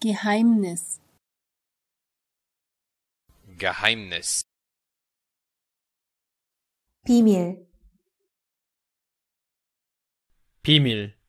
Geheimnis. Geheimnis. 비밀 비밀